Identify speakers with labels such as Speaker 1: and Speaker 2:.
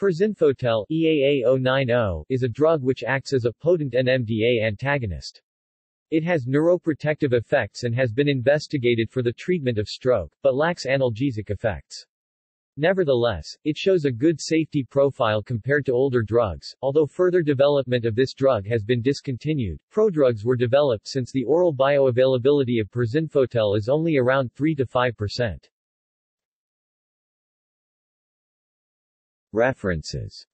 Speaker 1: Perzinfotel EAA090 is a drug which acts as a potent NMDA antagonist. It has neuroprotective effects and has been investigated for the treatment of stroke, but lacks analgesic effects. Nevertheless, it shows a good safety profile compared to older drugs. Although further development of this drug has been discontinued, prodrugs were developed since the oral bioavailability of perzinfotel is only around 3 to 5 percent. References